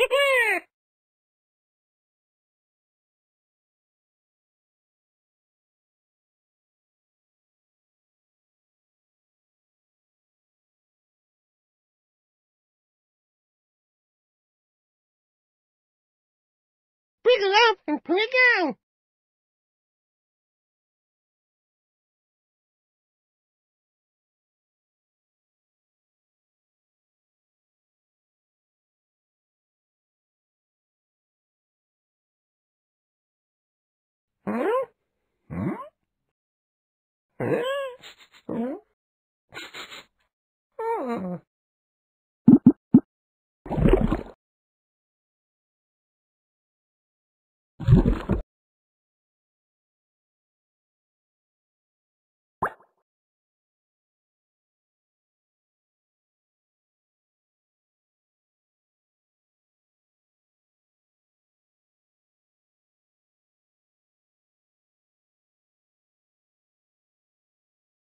Pick it up and it down. Huh?